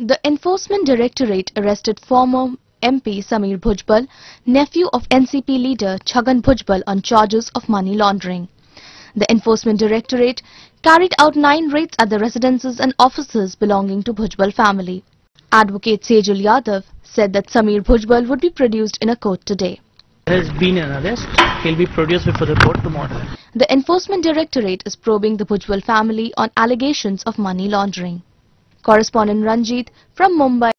The Enforcement Directorate arrested former MP Sameer Bhujbal, nephew of NCP leader Chhagan Bhujbal on charges of money laundering. The Enforcement Directorate carried out nine raids at the residences and offices belonging to Bhujbal family. Advocate Sejal Yadav said that Sameer Bhujbal would be produced in a court today. There has been an arrest. He'll be produced before the court tomorrow. The Enforcement Directorate is probing the Bhujbal family on allegations of money laundering. Correspondent Ranjit from Mumbai